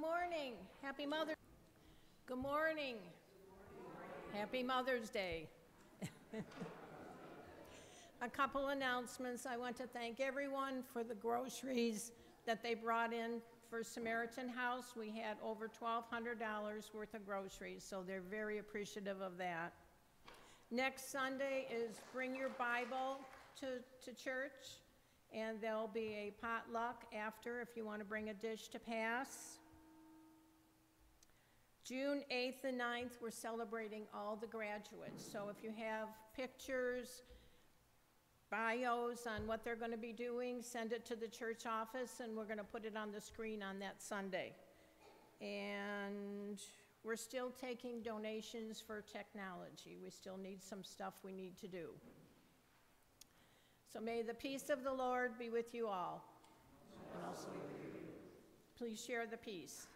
morning. Happy Mother. Good morning. Happy Mother's Day. A couple announcements. I want to thank everyone for the groceries that they brought in for Samaritan House. We had over $1,200 worth of groceries, so they're very appreciative of that. Next Sunday is Bring Your Bible to, to church, and there'll be a potluck after if you want to bring a dish to pass. June 8th and 9th, we're celebrating all the graduates. So if you have pictures, bios on what they're going to be doing, send it to the church office, and we're going to put it on the screen on that Sunday. And we're still taking donations for technology. We still need some stuff we need to do. So may the peace of the Lord be with you all. And also, please share the peace.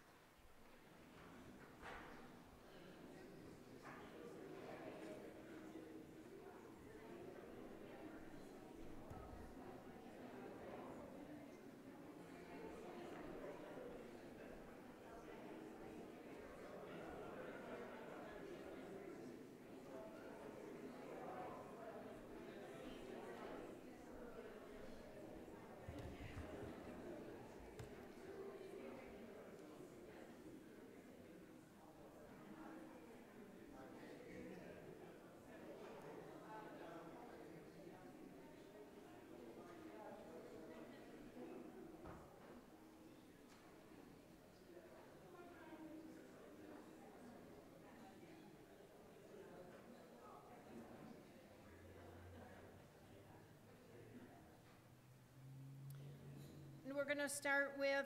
We're going to start with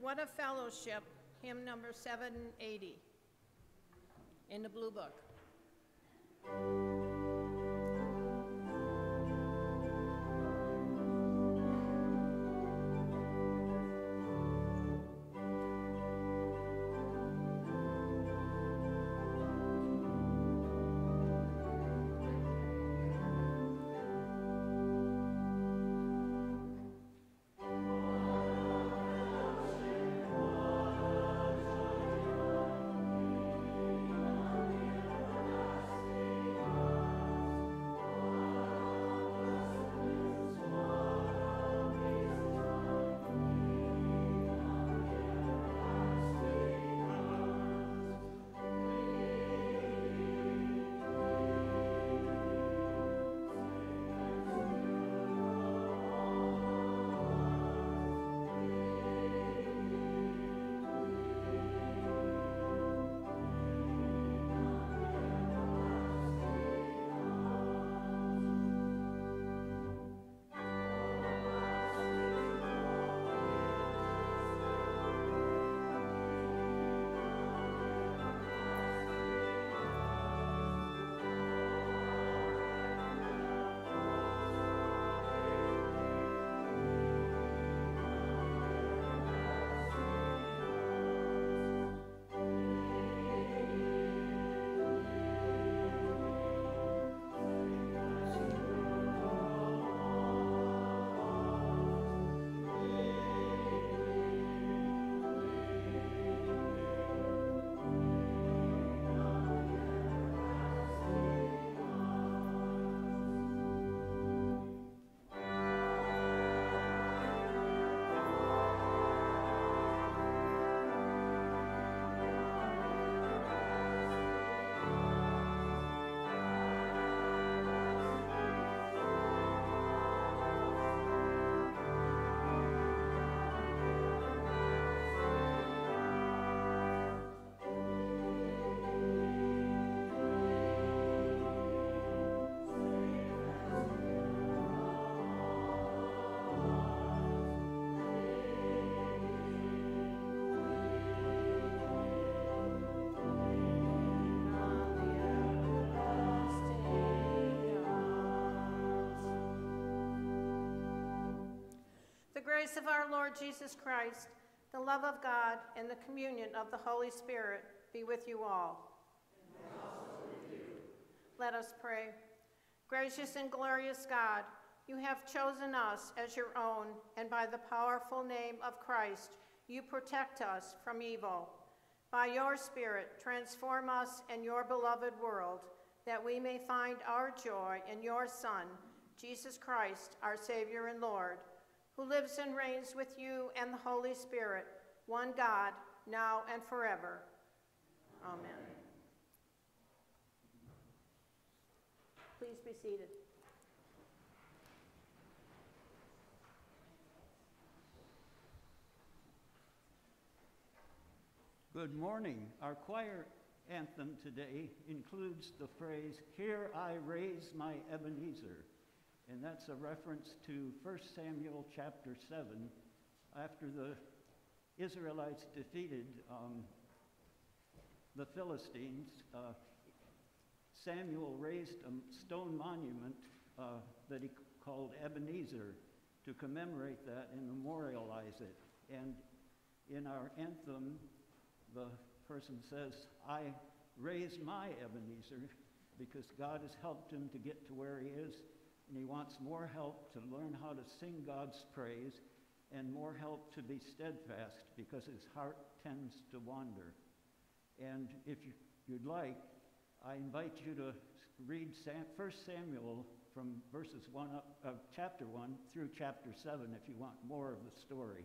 What a Fellowship, hymn number 780 in the Blue Book. Grace of our Lord Jesus Christ, the love of God, and the communion of the Holy Spirit be with you all. With you. Let us pray. Gracious and glorious God, you have chosen us as your own, and by the powerful name of Christ, you protect us from evil. By your Spirit, transform us and your beloved world, that we may find our joy in your Son, Jesus Christ, our Savior and Lord, who lives and reigns with you and the Holy Spirit, one God, now and forever. Amen. Please be seated. Good morning. Our choir anthem today includes the phrase, Here I raise my Ebenezer. And that's a reference to 1 Samuel chapter 7. After the Israelites defeated um, the Philistines, uh, Samuel raised a stone monument uh, that he called Ebenezer to commemorate that and memorialize it. And in our anthem, the person says, I raise my Ebenezer because God has helped him to get to where he is, and he wants more help to learn how to sing God's praise and more help to be steadfast because his heart tends to wander. And if you, would like, I invite you to read Sam, 1 Samuel from verses 1 up, uh, chapter 1 through chapter 7 if you want more of the story.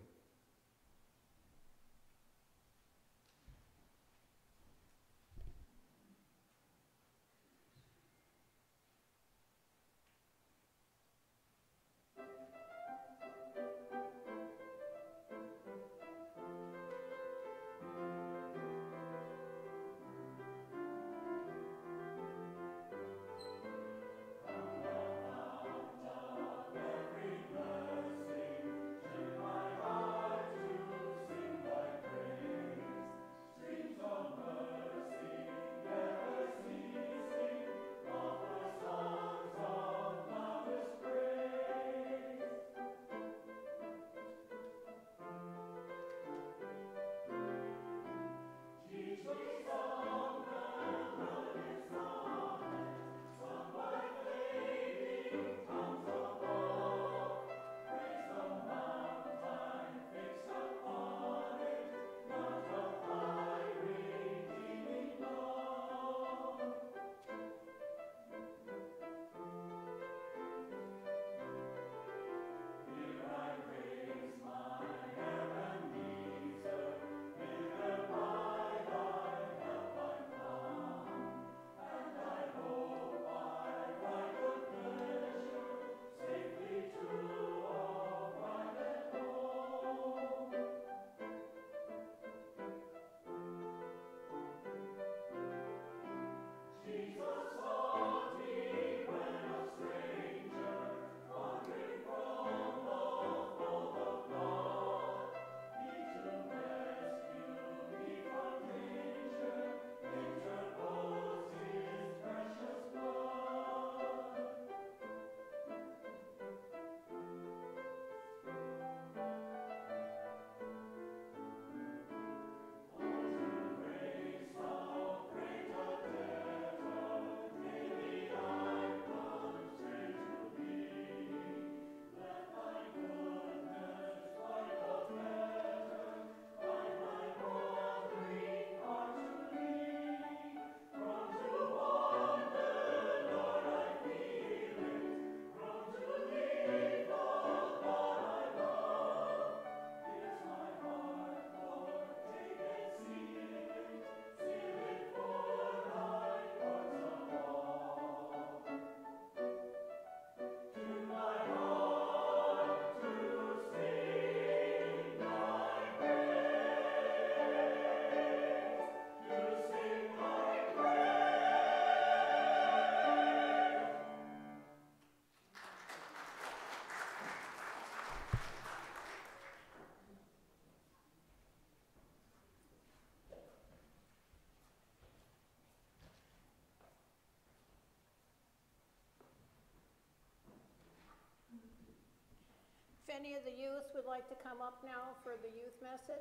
any of the youth would like to come up now for the youth message.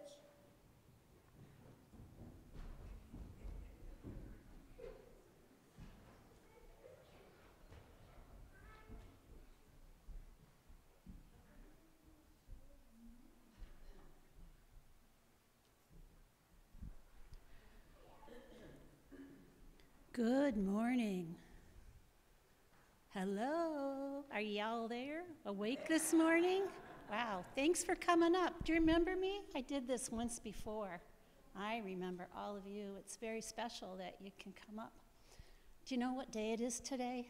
Good morning. Hello. Are y'all there? Awake this morning? Wow. Thanks for coming up. Do you remember me? I did this once before. I remember all of you. It's very special that you can come up. Do you know what day it is today?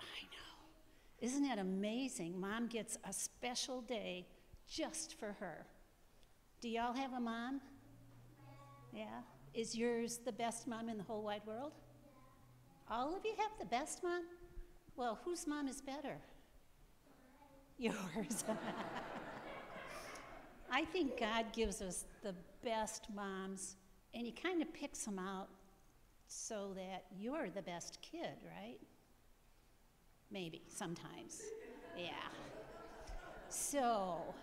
I know. Isn't it amazing? Mom gets a special day just for her. Do y'all have a mom? Yeah. Is yours the best mom in the whole wide world? All of you have the best mom? Well, whose mom is better? Yours. I think God gives us the best moms, and He kind of picks them out so that you're the best kid, right? Maybe, sometimes. Yeah. So,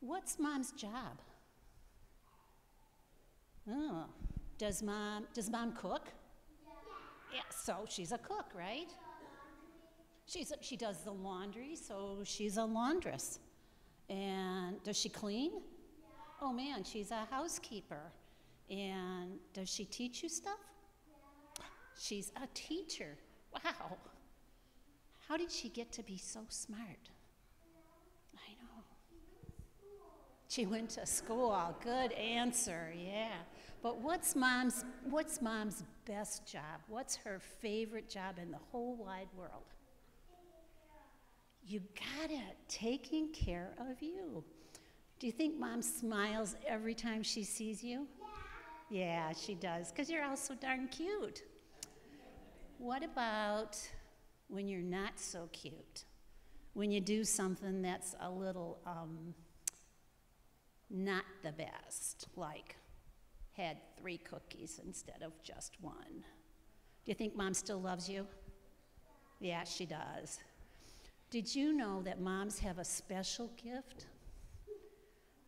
what's mom's job? Oh, does mom does mom cook? Yeah, so she's a cook, right? She's a, she does the laundry, so she's a laundress. And does she clean? Oh man, she's a housekeeper. And does she teach you stuff? She's a teacher. Wow. How did she get to be so smart? I know. She went to school. Good answer. Yeah. But what's mom's what's mom's best job? What's her favorite job in the whole wide world? You got it. Taking care of you. Do you think mom smiles every time she sees you? Yeah, yeah she does, because you're all so darn cute. What about when you're not so cute? When you do something that's a little um, not the best, like had three cookies instead of just one. Do you think mom still loves you? Yeah, she does. Did you know that moms have a special gift?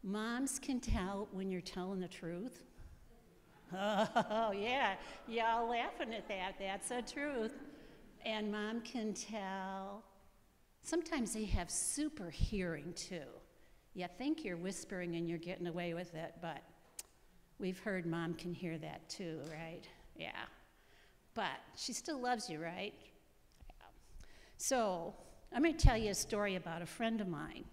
Moms can tell when you're telling the truth. Oh, yeah, y'all laughing at that. That's the truth. And mom can tell. Sometimes they have super hearing too. You think you're whispering and you're getting away with it, but we've heard mom can hear that too, right? Yeah. But she still loves you, right? So I'm going to tell you a story about a friend of mine.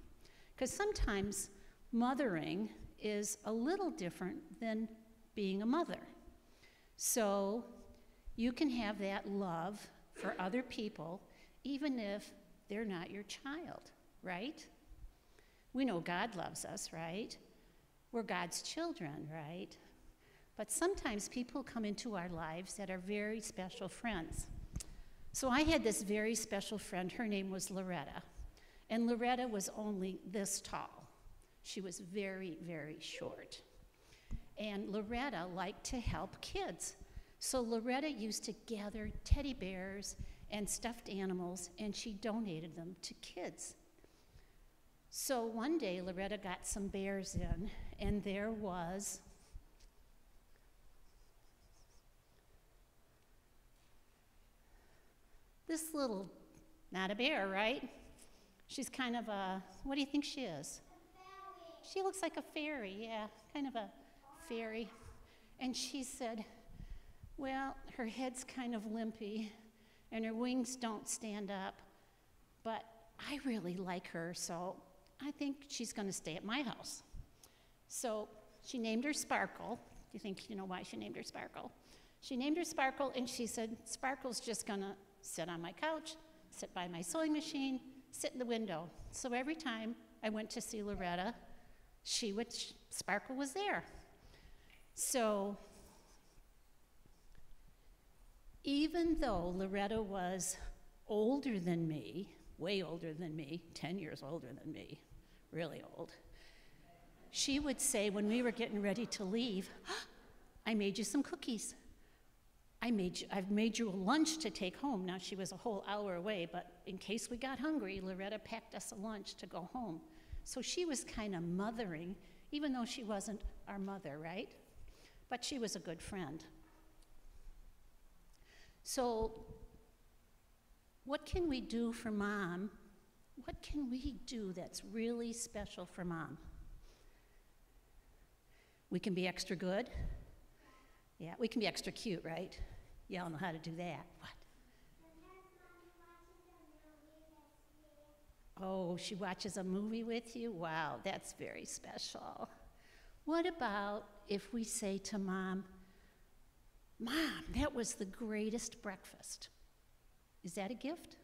Because sometimes mothering is a little different than being a mother. So you can have that love for other people, even if they're not your child, right? We know God loves us, right? We're God's children, right? But sometimes people come into our lives that are very special friends. So I had this very special friend. Her name was Loretta. And Loretta was only this tall. She was very, very short. And Loretta liked to help kids. So Loretta used to gather teddy bears and stuffed animals, and she donated them to kids. So one day, Loretta got some bears in, and there was this little, not a bear, right? She's kind of a, what do you think she is? She looks like a fairy, yeah, kind of a fairy. And she said, well, her head's kind of limpy and her wings don't stand up, but I really like her, so I think she's going to stay at my house. So she named her Sparkle. You think you know why she named her Sparkle? She named her Sparkle, and she said, Sparkle's just going to sit on my couch, sit by my sewing machine, sit in the window. So every time I went to see Loretta, she would, Sparkle was there. So even though Loretta was older than me, way older than me, 10 years older than me, really old, she would say when we were getting ready to leave, I made you some cookies. I made you, I've made you a lunch to take home. Now, she was a whole hour away, but in case we got hungry, Loretta packed us a lunch to go home. So she was kind of mothering, even though she wasn't our mother, right? But she was a good friend. So, what can we do for mom? What can we do that's really special for mom? We can be extra good. Yeah, we can be extra cute, right? Y'all know how to do that. What? Oh, she watches a movie with you? Wow, that's very special. What about if we say to mom, Mom, that was the greatest breakfast? Is that a gift?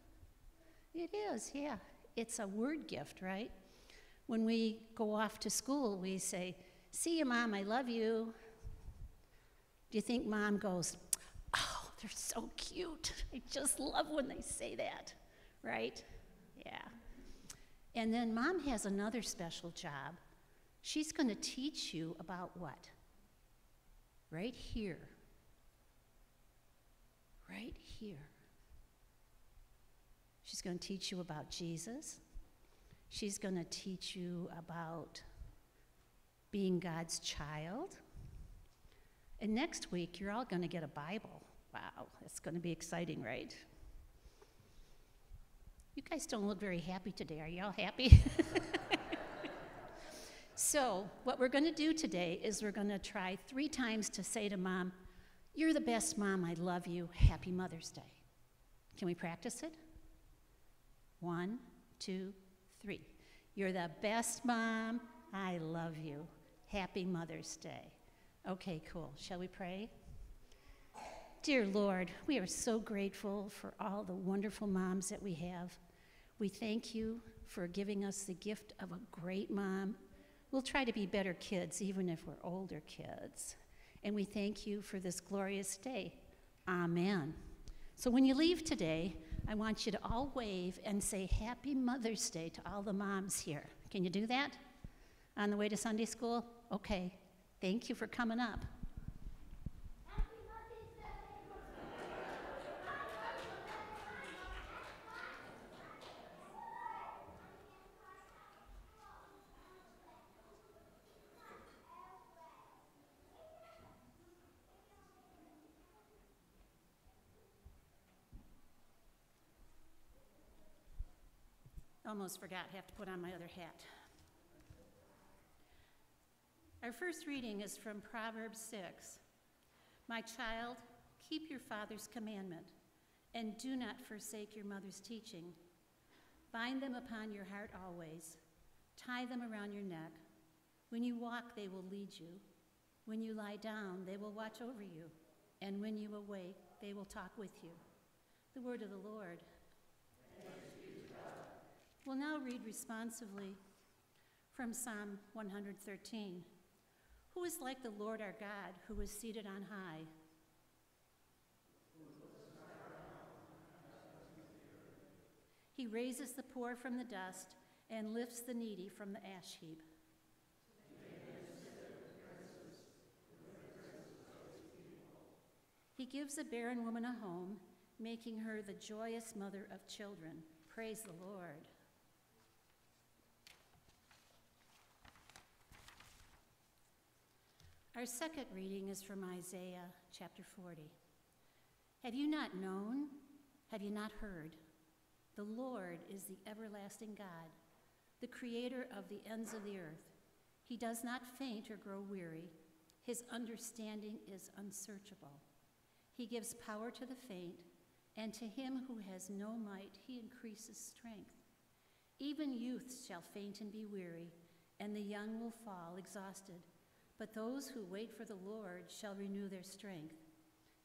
It is, yeah. It's a word gift, right? When we go off to school, we say, See you, Mom, I love you. Do you think Mom goes, Oh, they're so cute. I just love when they say that, right? Yeah. And then Mom has another special job. She's going to teach you about what? Right here. Right here. She's going to teach you about Jesus. She's going to teach you about being God's child. And next week, you're all going to get a Bible. Wow, it's going to be exciting, right? You guys don't look very happy today. Are y'all happy? so, what we're going to do today is we're going to try three times to say to mom, You're the best mom. I love you. Happy Mother's Day. Can we practice it? One, two, three. You're the best mom. I love you. Happy Mother's Day. Okay, cool. Shall we pray? Dear Lord, we are so grateful for all the wonderful moms that we have. We thank you for giving us the gift of a great mom. We'll try to be better kids, even if we're older kids. And we thank you for this glorious day. Amen. So when you leave today, I want you to all wave and say Happy Mother's Day to all the moms here. Can you do that? On the way to Sunday school? Okay. Thank you for coming up. Almost forgot, have to put on my other hat. Our first reading is from Proverbs 6. My child, keep your father's commandment, and do not forsake your mother's teaching. Bind them upon your heart always, tie them around your neck. When you walk, they will lead you. When you lie down, they will watch over you. And when you awake, they will talk with you. The word of the Lord. We'll now read responsively from Psalm 113. Who is like the Lord our God, who is seated on high? He raises the poor from the dust and lifts the needy from the ash heap. He gives a barren woman a home, making her the joyous mother of children. Praise the Lord. Our second reading is from Isaiah chapter 40. Have you not known? Have you not heard? The Lord is the everlasting God, the creator of the ends of the earth. He does not faint or grow weary. His understanding is unsearchable. He gives power to the faint, and to him who has no might, he increases strength. Even youths shall faint and be weary, and the young will fall exhausted. But those who wait for the Lord shall renew their strength.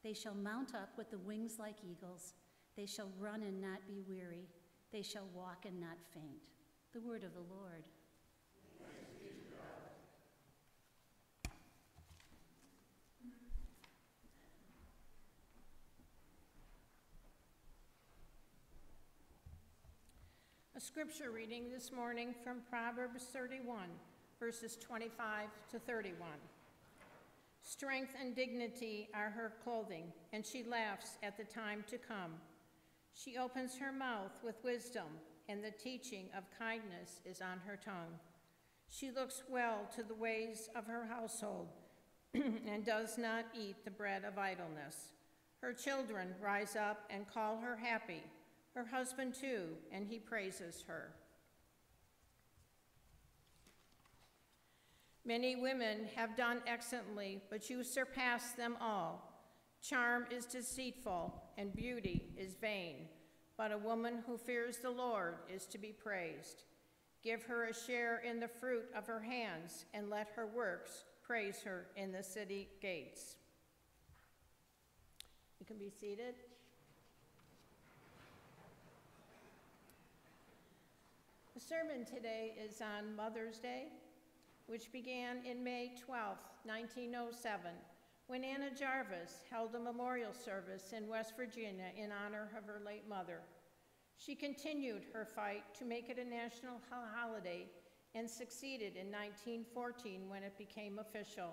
They shall mount up with the wings like eagles. They shall run and not be weary. They shall walk and not faint. The word of the Lord. A scripture reading this morning from Proverbs 31, verses 25 to 31. Strength and dignity are her clothing, and she laughs at the time to come. She opens her mouth with wisdom, and the teaching of kindness is on her tongue. She looks well to the ways of her household and does not eat the bread of idleness. Her children rise up and call her happy, her husband too, and he praises her. Many women have done excellently, but you surpass them all. Charm is deceitful, and beauty is vain, but a woman who fears the Lord is to be praised. Give her a share in the fruit of her hands, and let her works praise her in the city gates. You can be seated. The sermon today is on Mother's Day, which began in May 12, 1907, when Anna Jarvis held a memorial service in West Virginia in honor of her late mother. She continued her fight to make it a national holiday and succeeded in 1914 when it became official.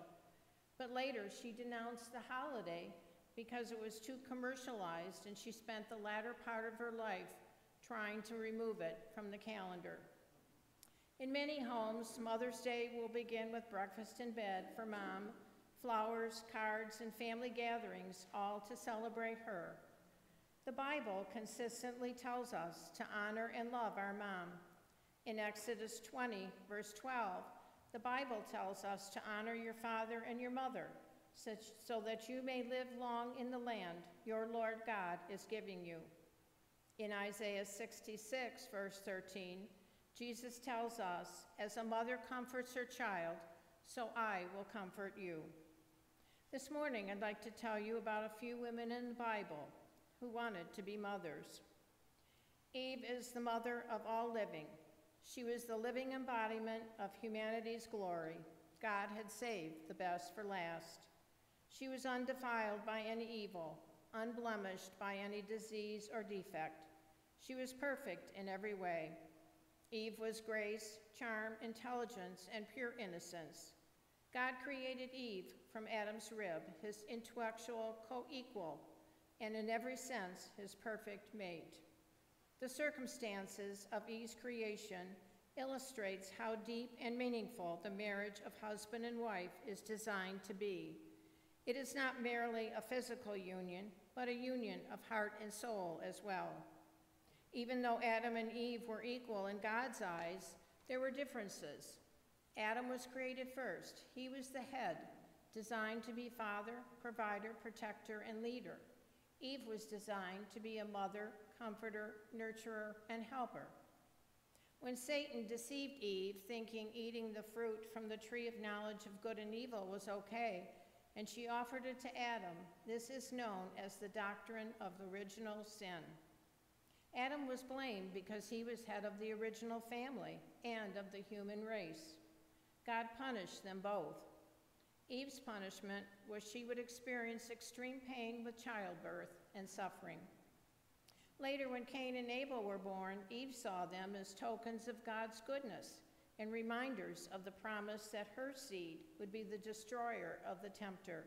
But later, she denounced the holiday because it was too commercialized and she spent the latter part of her life trying to remove it from the calendar. In many homes, Mother's Day will begin with breakfast in bed for mom, flowers, cards, and family gatherings, all to celebrate her. The Bible consistently tells us to honor and love our mom. In Exodus 20, verse 12, the Bible tells us to honor your father and your mother, so that you may live long in the land your Lord God is giving you. In Isaiah 66, verse 13, Jesus tells us, As a mother comforts her child, so I will comfort you. This morning, I'd like to tell you about a few women in the Bible who wanted to be mothers. Eve is the mother of all living. She was the living embodiment of humanity's glory. God had saved the best for last. She was undefiled by any evil, unblemished by any disease or defect. She was perfect in every way. Eve was grace, charm, intelligence, and pure innocence. God created Eve from Adam's rib, his intellectual co equal, and in every sense, his perfect mate. The circumstances of Eve's creation illustrates how deep and meaningful the marriage of husband and wife is designed to be. It is not merely a physical union, but a union of heart and soul as well. Even though Adam and Eve were equal in God's eyes, there were differences. Adam was created first. He was the head, designed to be father, provider, protector, and leader. Eve was designed to be a mother, comforter, nurturer, and helper. When Satan deceived Eve, thinking eating the fruit from the tree of knowledge of good and evil was okay, and she offered it to Adam, this is known as the doctrine of original sin. Adam was blamed because he was head of the original family and of the human race. God punished them both. Eve's punishment was she would experience extreme pain with childbirth and suffering. Later, when Cain and Abel were born, Eve saw them as tokens of God's goodness and reminders of the promise that her seed would be the destroyer of the tempter.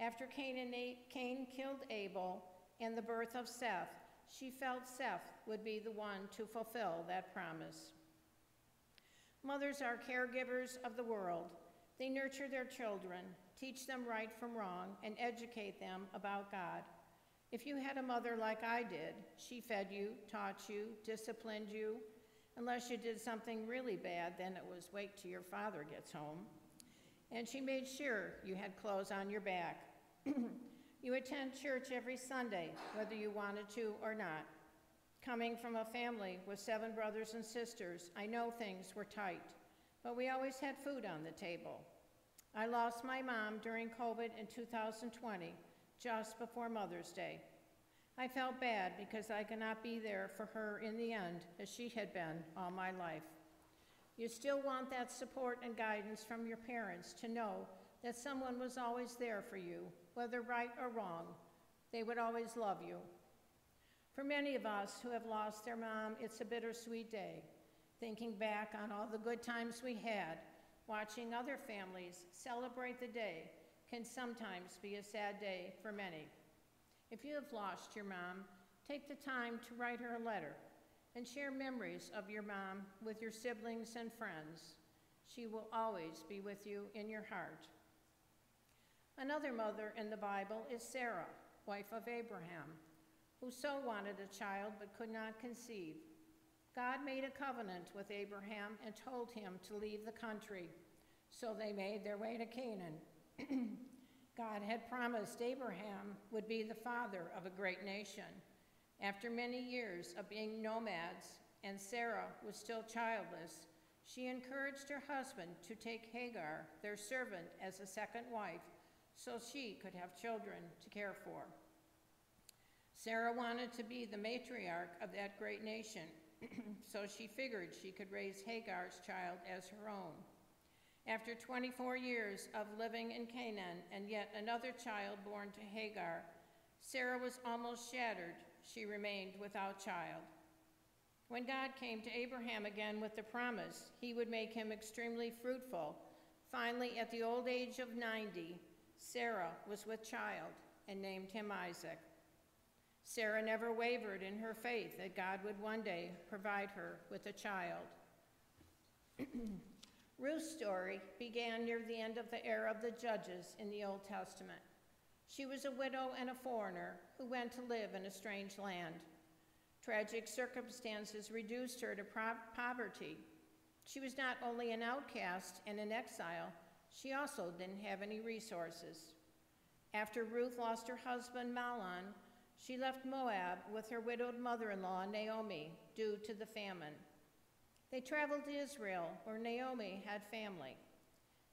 After Cain, and A- Cain killed Abel and the birth of Seth, she felt Seth would be the one to fulfill that promise. Mothers are caregivers of the world. They nurture their children, teach them right from wrong, and educate them about God. If you had a mother like I did, she fed you, taught you, disciplined you. Unless you did something really bad, then it was wait till your father gets home. And she made sure you had clothes on your back. you attend church every Sunday, whether you wanted to or not. Coming from a family with seven brothers and sisters, I know things were tight, but we always had food on the table. I lost my mom during COVID in 2020, just before Mother's Day. I felt bad because I could not be there for her in the end, as she had been all my life. You still want that support and guidance from your parents to know that someone was always there for you, whether right or wrong. They would always love you. For many of us who have lost their mom, it's a bittersweet day. Thinking back on all the good times we had, watching other families celebrate the day can sometimes be a sad day for many. If you have lost your mom, take the time to write her a letter and share memories of your mom with your siblings and friends. She will always be with you in your heart. Another mother in the Bible is Sarah, wife of Abraham, who so wanted a child but could not conceive. God made a covenant with Abraham and told him to leave the country, So they made their way to Canaan. God had promised Abraham would be the father of a great nation. After many years of being nomads, and Sarah was still childless, she encouraged her husband to take Hagar, their servant, as a second wife so she could have children to care for. Sarah wanted to be the matriarch of that great nation, so she figured she could raise Hagar's child as her own. After 24 years of living in Canaan and yet another child born to Hagar, Sarah was almost shattered. She remained without child. When God came to Abraham again with the promise he would make him extremely fruitful, finally, at the old age of 90, Sarah was with child and named him Isaac. Sarah never wavered in her faith that God would one day provide her with a child. Ruth's story began near the end of the era of the judges in the Old Testament. She was a widow and a foreigner who went to live in a strange land. Tragic circumstances reduced her to poverty. She was not only an outcast and an exile, she also didn't have any resources. After Ruth lost her husband Mahlon, she left Moab with her widowed mother in law, Naomi, due to the famine. They traveled to Israel, where Naomi had family.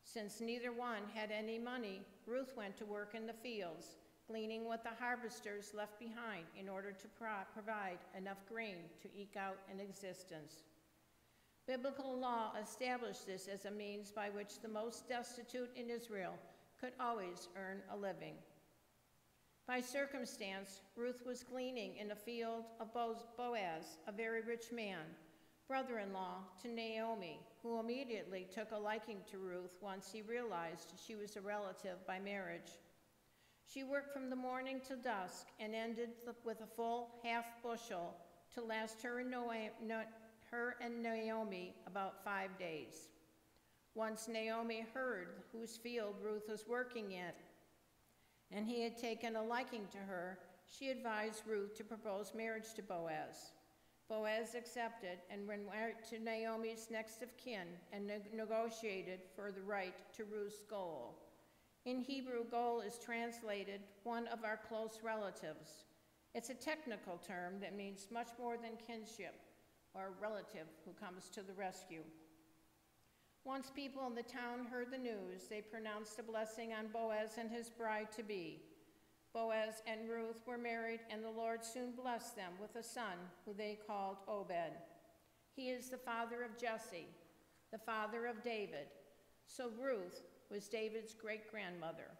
Since neither one had any money, Ruth went to work in the fields, gleaning what the harvesters left behind in order to pro- provide enough grain to eke out an existence. Biblical law established this as a means by which the most destitute in Israel could always earn a living. By circumstance, Ruth was gleaning in a field of Boaz, a very rich man, brother in law to Naomi, who immediately took a liking to Ruth once he realized she was a relative by marriage. She worked from the morning till dusk and ended with a full half bushel to last her and her and Naomi about five days. Once Naomi heard whose field Ruth was working in, and he had taken a liking to her, she advised Ruth to propose marriage to Boaz. Boaz accepted and went to Naomi's next of kin and ne- negotiated for the right to Ruth's goel. In Hebrew, goel is translated one of our close relatives. It's a technical term that means much more than kinship or a relative who comes to the rescue. Once people in the town heard the news, they pronounced a blessing on Boaz and his bride to be. Boaz and Ruth were married, and the Lord soon blessed them with a son who they called Obed. He is the father of Jesse, the father of David. So Ruth was David's great grandmother.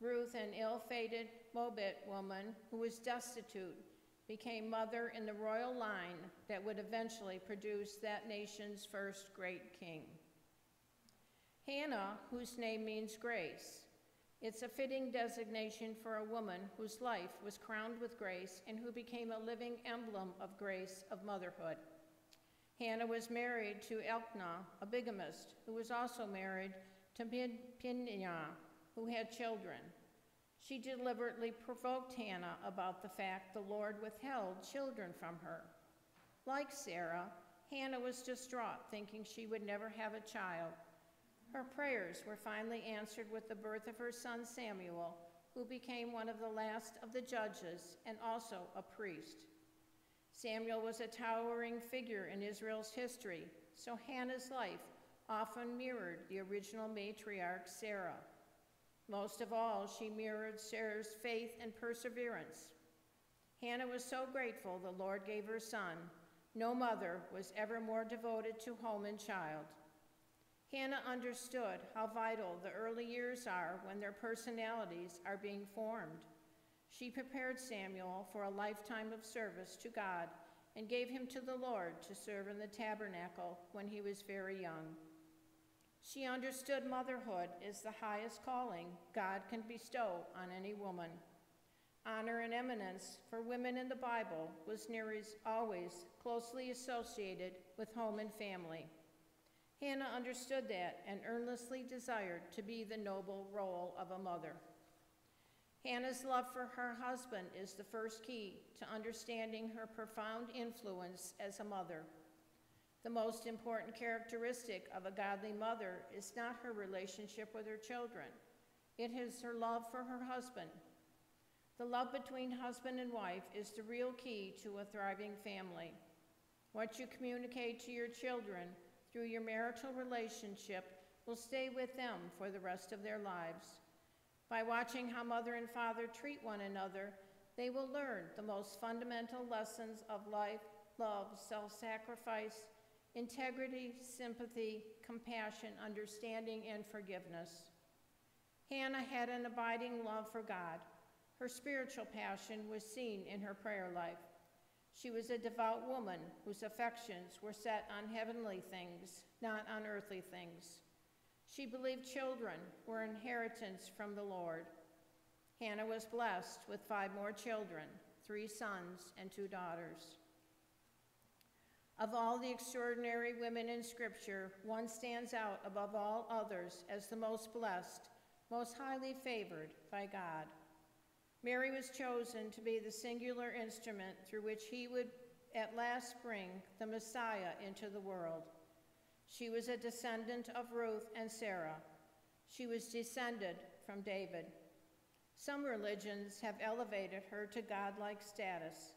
Ruth, an ill fated Moabite woman who was destitute, became mother in the royal line that would eventually produce that nation's first great king. Hannah, whose name means grace, it's a fitting designation for a woman whose life was crowned with grace and who became a living emblem of grace of motherhood. Hannah was married to Elkanah, a bigamist, who was also married to Peninnah, who had children. She deliberately provoked Hannah about the fact the Lord withheld children from her. Like Sarah, Hannah was distraught, thinking she would never have a child. Her prayers were finally answered with the birth of her son Samuel, who became one of the last of the judges and also a priest. Samuel was a towering figure in Israel's history, so Hannah's life often mirrored the original matriarch Sarah. Most of all, she mirrored Sarah's faith and perseverance. Hannah was so grateful the Lord gave her son. No mother was ever more devoted to home and child. Hannah understood how vital the early years are when their personalities are being formed. She prepared Samuel for a lifetime of service to God and gave him to the Lord to serve in the tabernacle when he was very young. She understood motherhood is the highest calling God can bestow on any woman. Honor and eminence for women in the Bible was nearly always closely associated with home and family. Hannah understood that and earnestly desired to be the noble role of a mother. Hannah's love for her husband is the first key to understanding her profound influence as a mother. The most important characteristic of a godly mother is not her relationship with her children, it is her love for her husband. The love between husband and wife is the real key to a thriving family. What you communicate to your children through your marital relationship will stay with them for the rest of their lives. By watching how mother and father treat one another, they will learn the most fundamental lessons of life, love, self sacrifice, integrity, sympathy, compassion, understanding, and forgiveness. Hannah had an abiding love for God. Her spiritual passion was seen in her prayer life. She was a devout woman whose affections were set on heavenly things, not on earthly things. She believed children were inheritance from the Lord. Hannah was blessed with five more children three sons and two daughters. Of all the extraordinary women in Scripture, one stands out above all others as the most blessed, most highly favored by God. Mary was chosen to be the singular instrument through which he would at last bring the Messiah into the world. She was a descendant of Ruth and Sarah. She was descended from David. Some religions have elevated her to godlike status.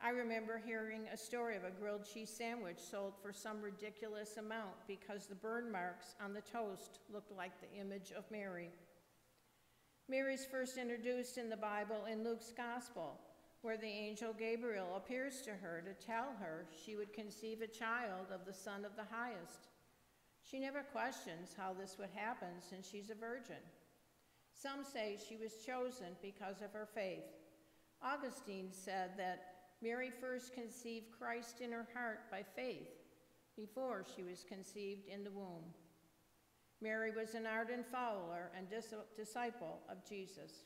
I remember hearing a story of a grilled cheese sandwich sold for some ridiculous amount because the burn marks on the toast looked like the image of Mary. Mary's first introduced in the Bible in Luke's Gospel, where the angel Gabriel appears to her to tell her she would conceive a child of the Son of the Highest. She never questions how this would happen since she's a virgin. Some say she was chosen because of her faith. Augustine said that Mary first conceived Christ in her heart by faith before she was conceived in the womb. Mary was an ardent follower and dis- disciple of Jesus.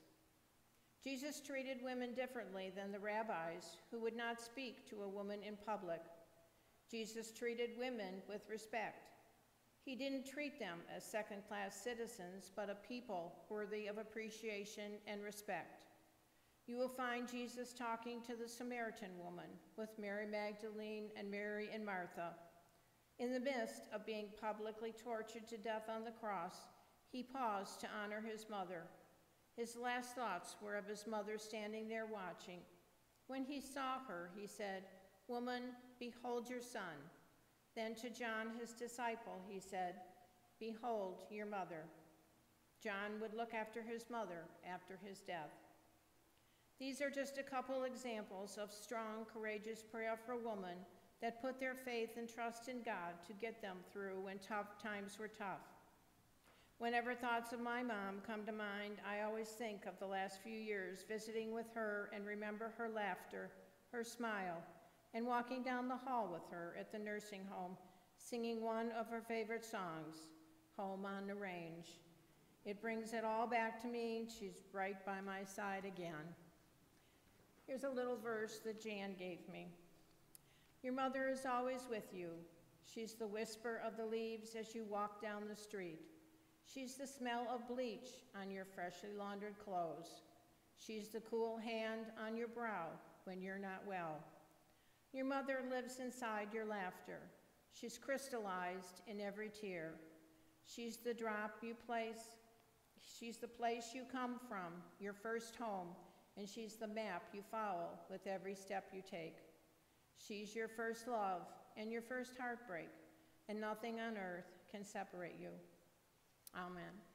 Jesus treated women differently than the rabbis who would not speak to a woman in public. Jesus treated women with respect. He didn't treat them as second class citizens, but a people worthy of appreciation and respect. You will find Jesus talking to the Samaritan woman with Mary Magdalene and Mary and Martha. In the midst of being publicly tortured to death on the cross, he paused to honor his mother. His last thoughts were of his mother standing there watching. When he saw her, he said, Woman, behold your son. Then to John, his disciple, he said, Behold your mother. John would look after his mother after his death. These are just a couple examples of strong, courageous prayer for women that put their faith and trust in God to get them through when tough times were tough. Whenever thoughts of my mom come to mind, I always think of the last few years visiting with her and remember her laughter, her smile, and walking down the hall with her at the nursing home, singing one of her favorite songs, Home on the Range. It brings it all back to me. She's right by my side again. Here's a little verse that Jan gave me. Your mother is always with you. She's the whisper of the leaves as you walk down the street. She's the smell of bleach on your freshly laundered clothes. She's the cool hand on your brow when you're not well. Your mother lives inside your laughter. She's crystallized in every tear. She's the drop you place. She's the place you come from, your first home, and she's the map you follow with every step you take. She's your first love and your first heartbreak, and nothing on earth can separate you. Amen.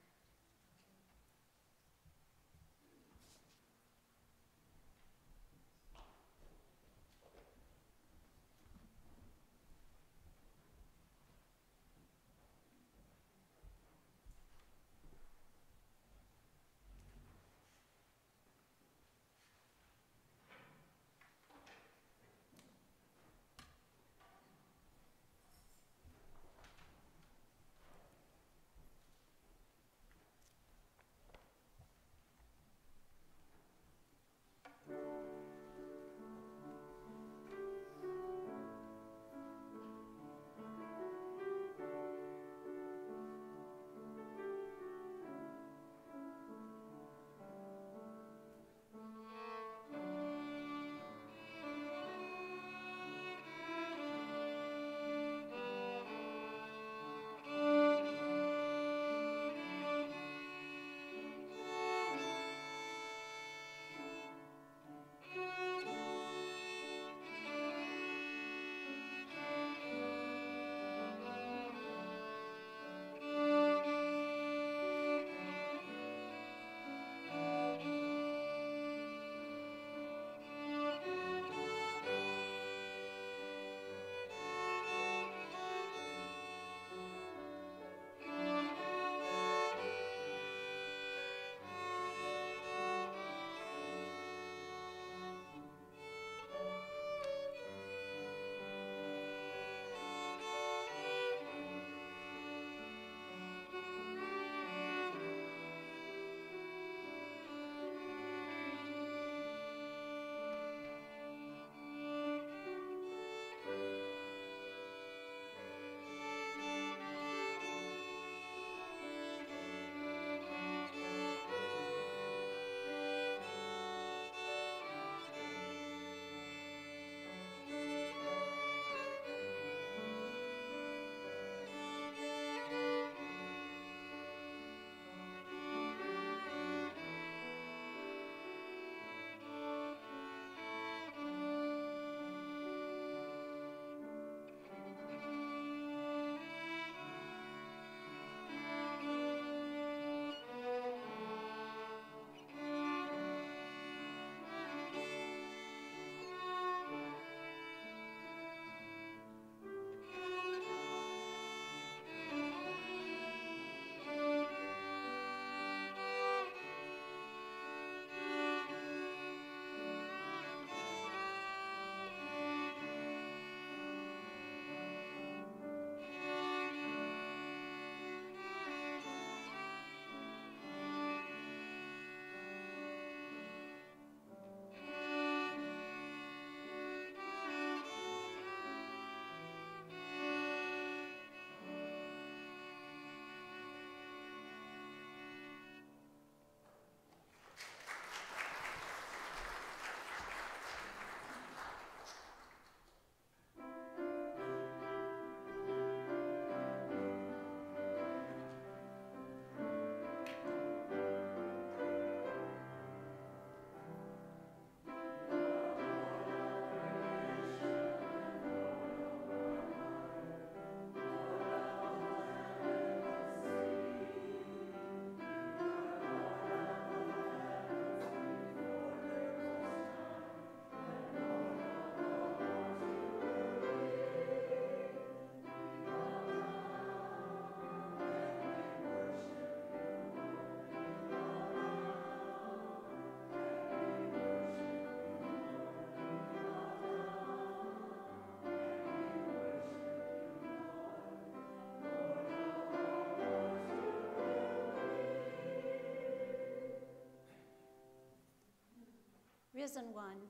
Risen One,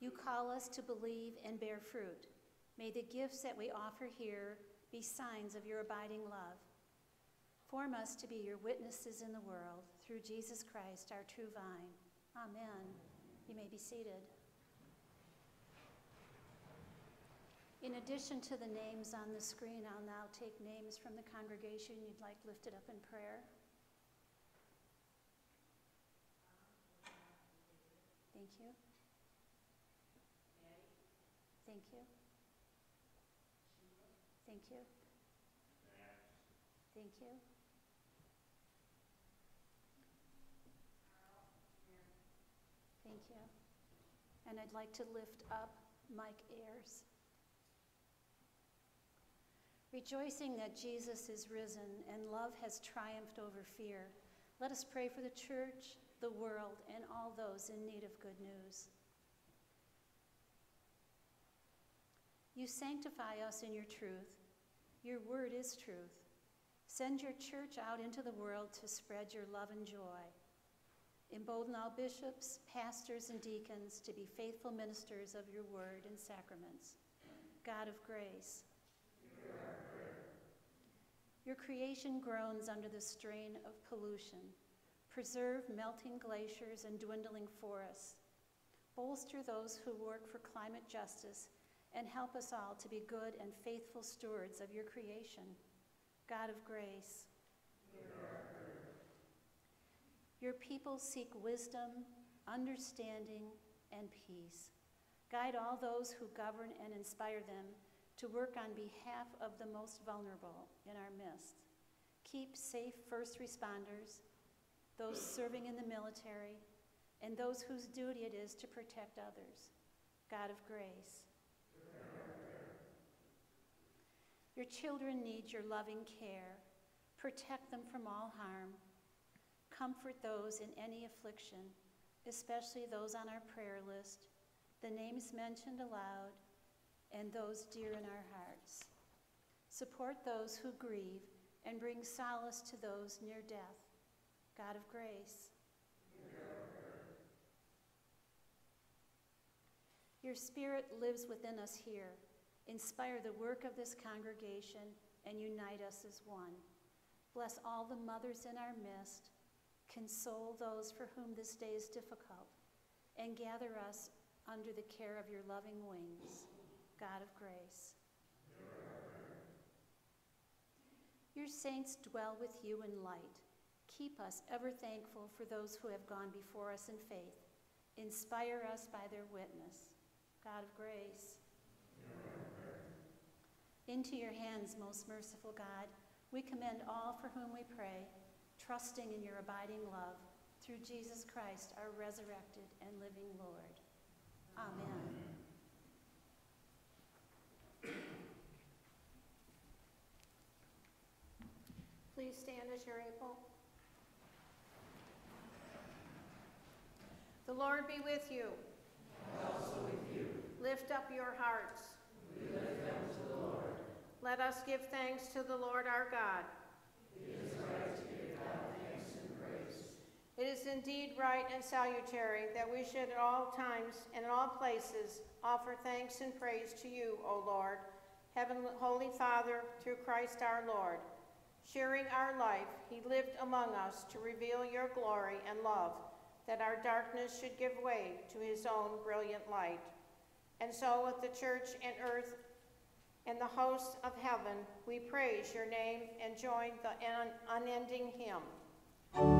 you call us to believe and bear fruit. May the gifts that we offer here be signs of your abiding love. Form us to be your witnesses in the world through Jesus Christ, our true vine. Amen. You may be seated. In addition to the names on the screen, I'll now take names from the congregation you'd like lifted up in prayer. Thank you. Thank you. Thank you. Thank you. Thank you. And I'd like to lift up Mike Ayers. Rejoicing that Jesus is risen and love has triumphed over fear, let us pray for the church, the world, and all those in need of good news. You sanctify us in your truth. Your word is truth. Send your church out into the world to spread your love and joy. Embolden all bishops, pastors, and deacons to be faithful ministers of your word and sacraments. God of grace, your creation groans under the strain of pollution. Preserve melting glaciers and dwindling forests. Bolster those who work for climate justice and help us all to be good and faithful stewards of your creation. God of grace. Your people seek wisdom, understanding, and peace. Guide all those who govern and inspire them to work on behalf of the most vulnerable in our midst. Keep safe first responders, those serving in the military, and those whose duty it is to protect others. God of grace. Your children need your loving care. Protect them from all harm comfort those in any affliction, especially those on our prayer list, the names mentioned aloud, and those dear in our hearts. Support those who grieve and bring solace to those near death. God of grace. Your spirit lives within us here. Inspire the work of this congregation and unite us as one. Bless all the mothers in our midst Console those for whom this day is difficult, and gather us under the care of your loving wings, God of grace. Your saints dwell with you in light. Keep us ever thankful for those who have gone before us in faith. Inspire us by their witness. God of grace. Into your hands, most merciful God, we commend all for whom we pray trusting in your abiding love through Jesus Christ, our resurrected and living Lord. Amen. Please stand as you're able. The Lord be with you. also with you. Lift up your hearts. We lift them to the Lord. Let us give thanks to the Lord our God. It is right to give God thanks and praise. It is indeed right and salutary that we should at all times and in all places offer thanks and praise to you, O Lord, Heavenly Holy Father, through Christ our Lord. Sharing our life, he lived among us to reveal your glory and love, that our darkness should give way to his own brilliant light. And so with the church and earth and the hosts of heaven, we praise your name and join the unending hymn.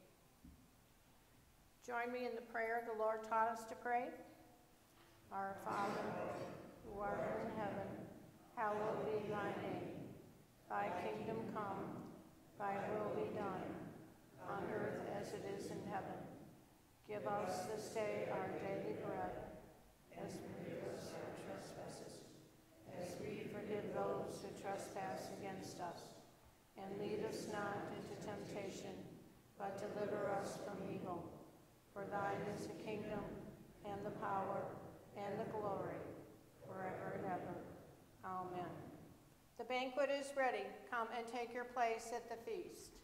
Join me in the prayer the Lord taught us to pray. Our Father, who art in heaven, hallowed be thy name. Thy kingdom come, thy will be done, on earth as it is in heaven. Give us this day our daily bread, as we forgive our trespasses, as we forgive those who trespass against us. And lead us not into temptation, but deliver us from evil. For thine is the kingdom, and the power, and the glory, forever and ever. Amen. The banquet is ready. Come and take your place at the feast.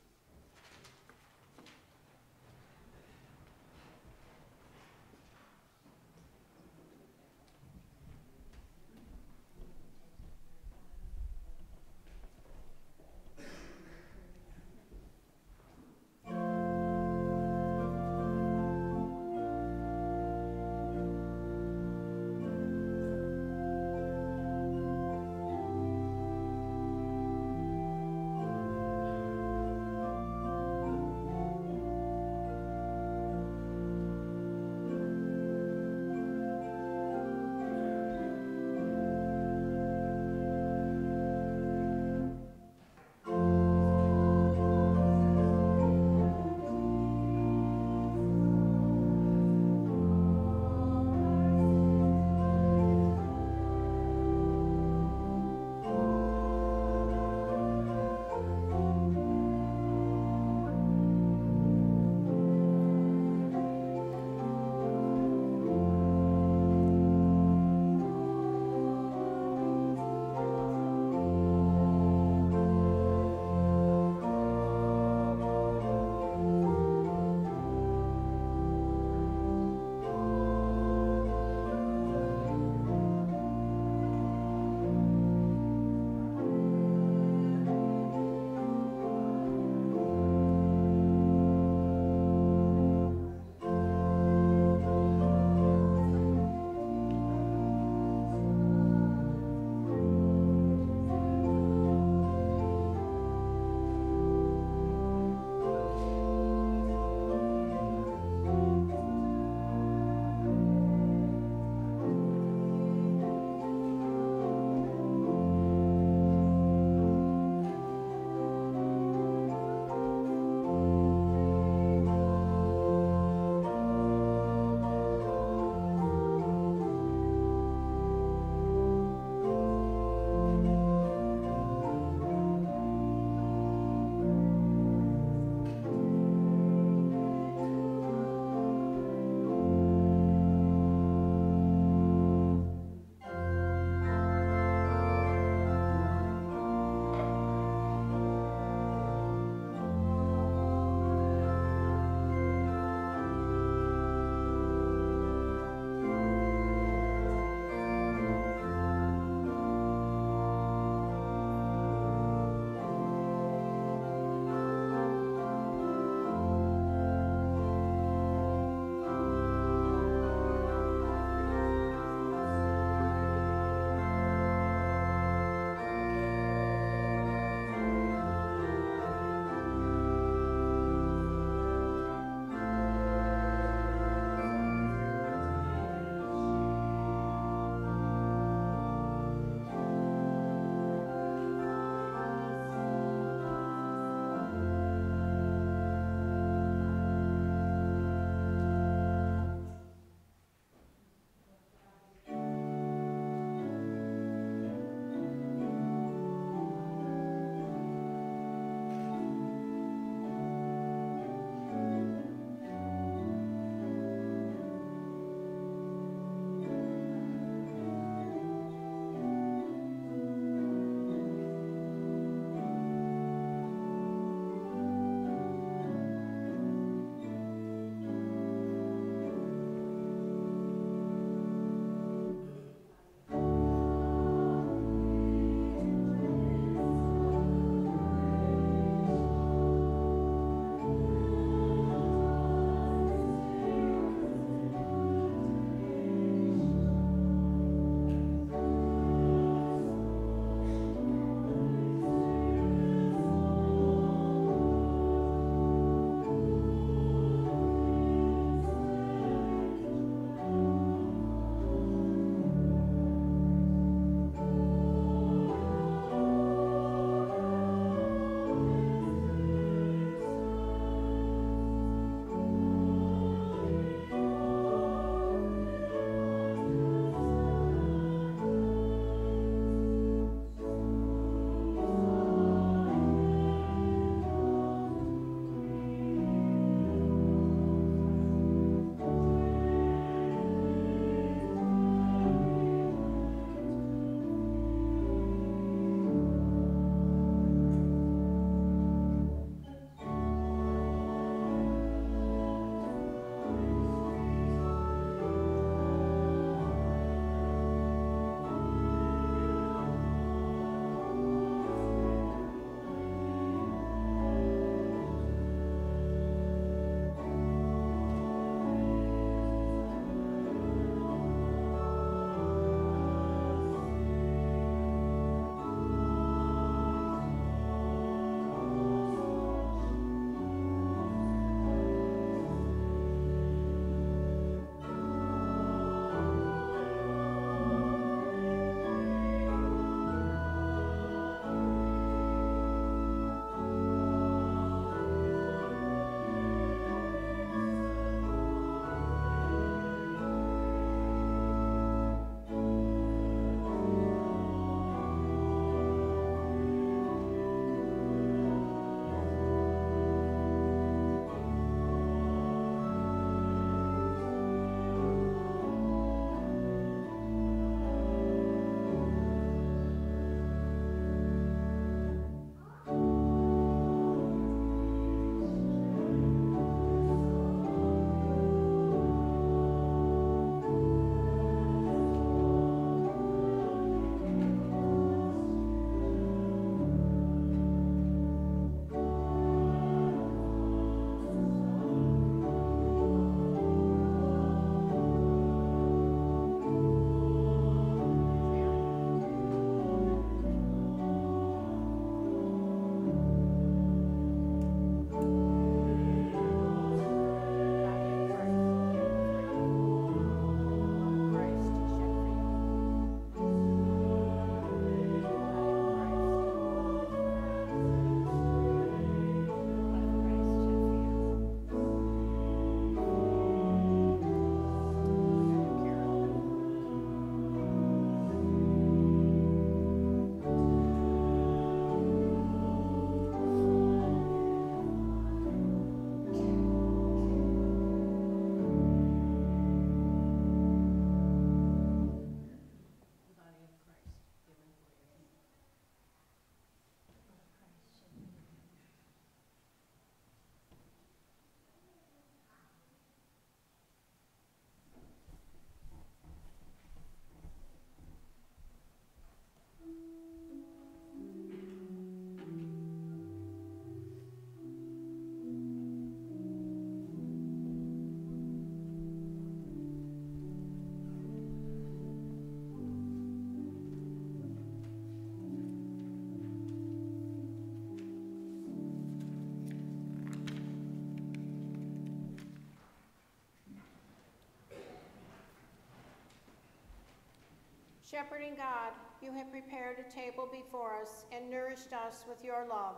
Shepherding God, you have prepared a table before us and nourished us with your love.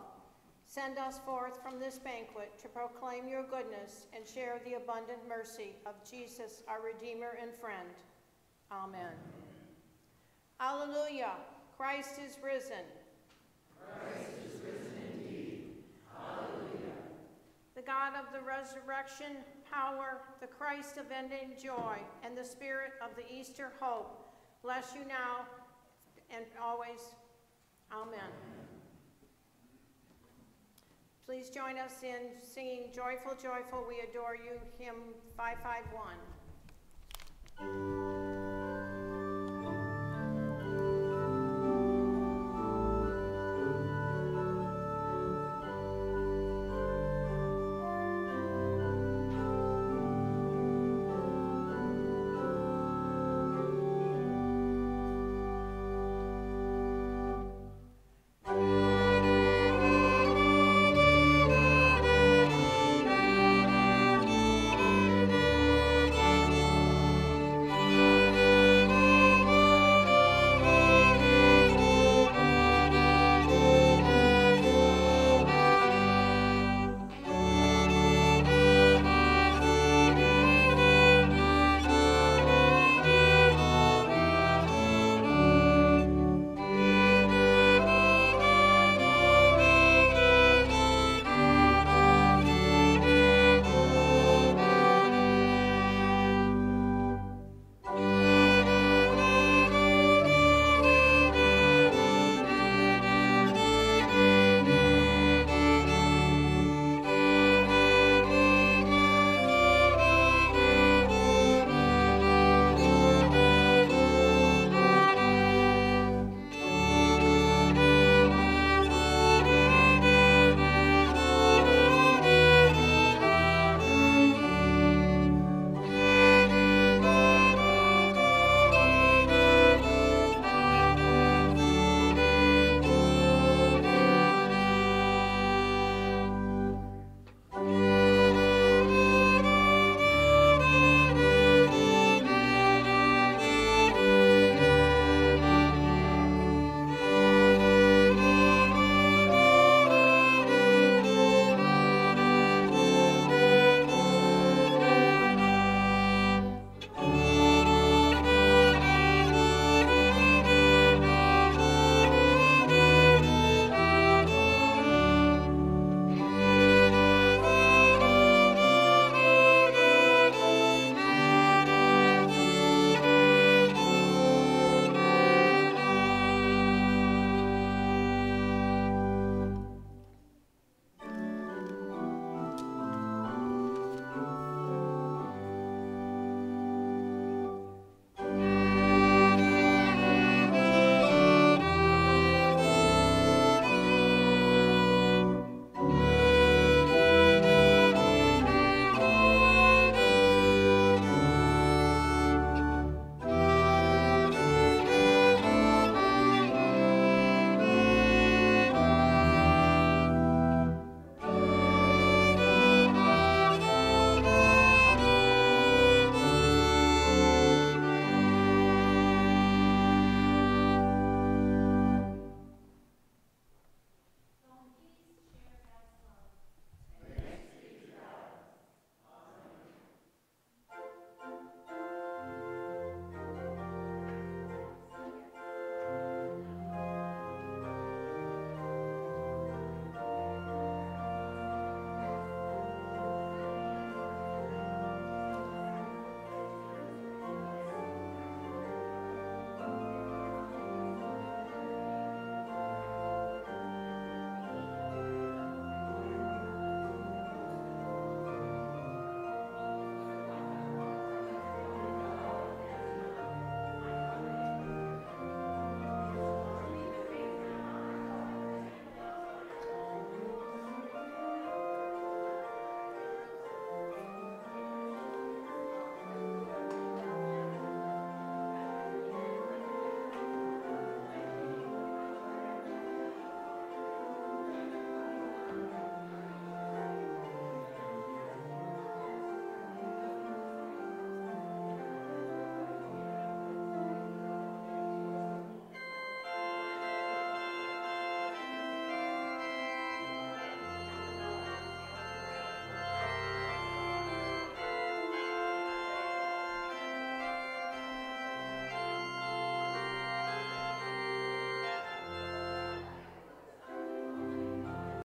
Send us forth from this banquet to proclaim your goodness and share the abundant mercy of Jesus, our Redeemer and friend. Amen. Alleluia. Christ is risen. Christ is risen indeed. Alleluia. The God of the resurrection power, the Christ of ending joy, and the Spirit of the Easter hope, bless you now and always. Amen. Please join us in singing Joyful, Joyful, We Adore You, hymn 551.